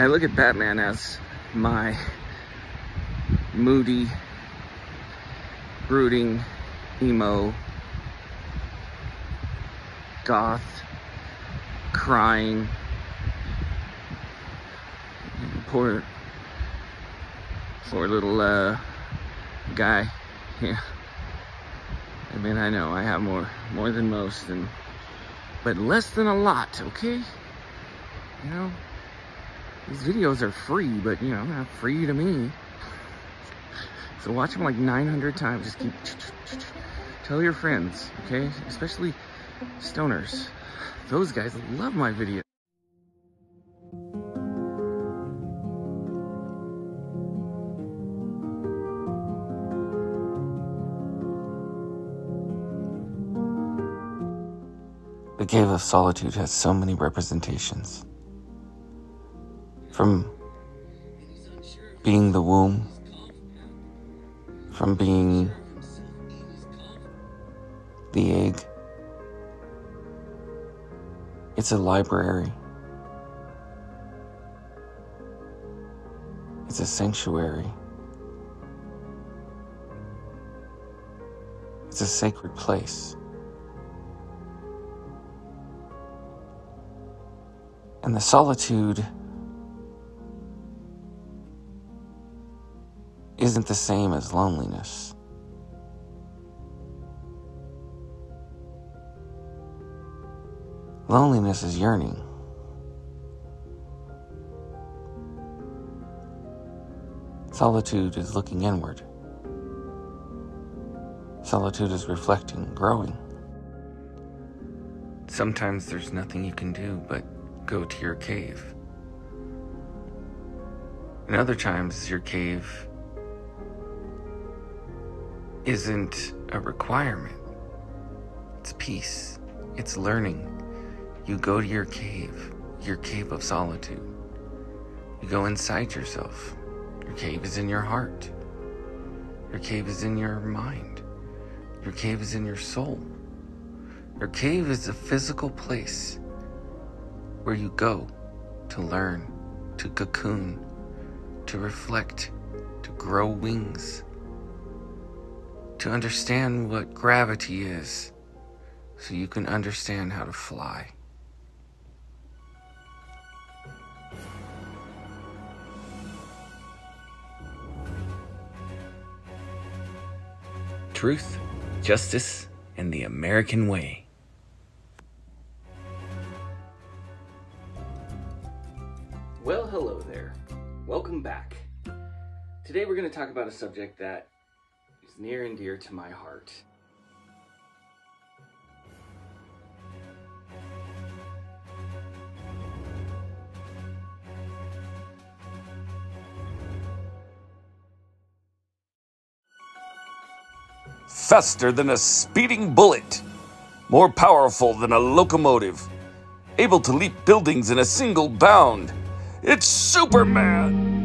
I look at Batman as my moody, brooding, emo, goth, crying, poor, poor little uh, guy. Yeah. I mean, I know I have more, more than most, and but less than a lot. Okay. You know, these videos are free, but you know, not free to me. So watch them like 900 times. Just keep tell your friends, okay? Especially stoners. Those guys love my videos. The Cave of Solitude has so many representations. From being the womb, from being the egg. It's a library. It's a sanctuary. It's a sacred place. And the solitude isn't the same as loneliness. Loneliness is yearning. Solitude is looking inward. Solitude is reflecting, growing. Sometimes there's nothing you can do but go to your cave. And other times, your cave isn't a requirement. It's peace. It's learning. You go to your cave, your cave of solitude. You go inside yourself. Your cave is in your heart. Your cave is in your mind. Your cave is in your soul. Your cave is a physical place where you go to learn, to cocoon, to reflect, to grow wings to understand what gravity is so you can understand how to fly. Truth, justice, and the American way. Well, hello there. Welcome back. Today we're going to talk about a subject that near and dear to my heart. Faster than a speeding bullet, more powerful than a locomotive, able to leap buildings in a single bound. It's Superman!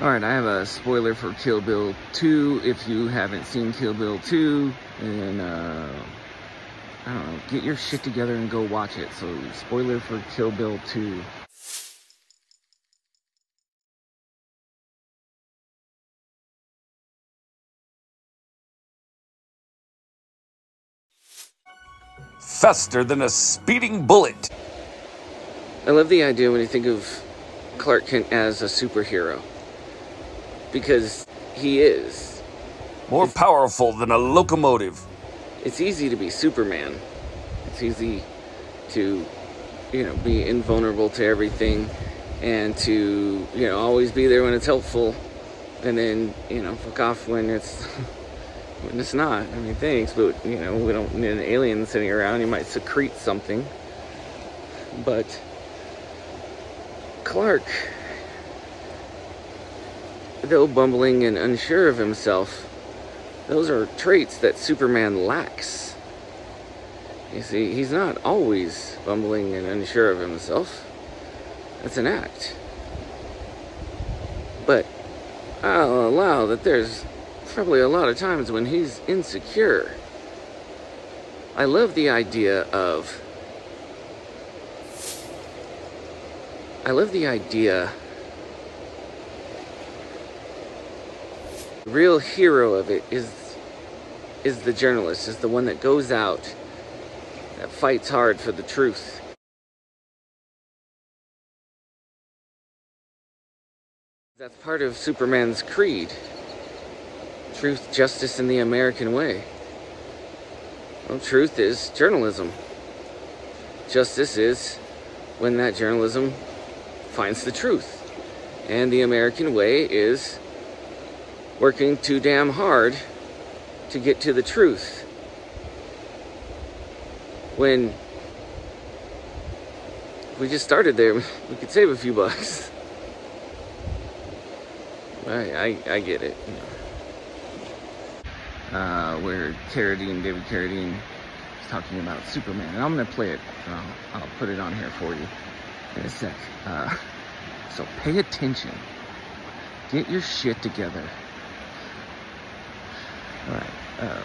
Alright, I have a spoiler for Kill Bill 2. If you haven't seen Kill Bill 2, then, uh, I don't know, get your shit together and go watch it. So, spoiler for Kill Bill 2. Faster than a speeding bullet. I love the idea when you think of Clark Kent as a superhero because he is. More it's, powerful than a locomotive. It's easy to be Superman. It's easy to, you know, be invulnerable to everything and to, you know, always be there when it's helpful and then, you know, fuck off when it's when it's not. I mean, thanks, but, you know, we don't need an alien sitting around. You might secrete something. But Clark, though bumbling and unsure of himself, those are traits that Superman lacks. You see, he's not always bumbling and unsure of himself. That's an act. But I'll allow that there's probably a lot of times when he's insecure. I love the idea of. I love the idea. The real hero of it is is the journalist, is the one that goes out, that fights hard for the truth. That's part of Superman's creed. Truth, justice, and the American way. Well, truth is journalism. Justice is when that journalism finds the truth. And the American way is working too damn hard to get to the truth. When we just started there, we could save a few bucks. I, I, I get it. Uh, where Carradine, David Carradine, is talking about Superman. And I'm going to play it. Um, I'll put it on here for you in a sec. Uh, so pay attention. Get your shit together. All right. Uh,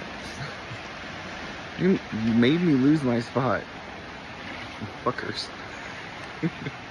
you, you made me lose my spot. fuckers.